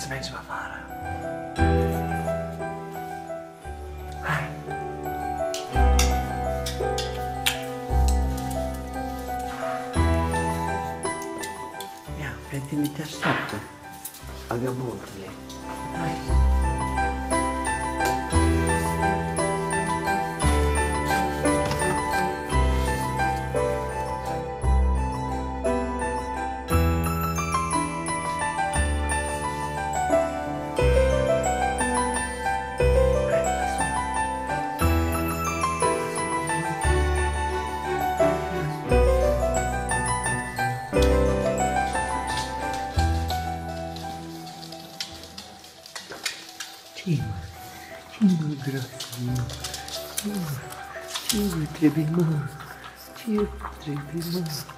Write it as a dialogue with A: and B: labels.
A: Adesso non si va a fare. Ja, prendi mi te sotto. A gamotli. Timo, Timo, gracinha. Timo, Timo, Trebimão. Timo, Trebimão.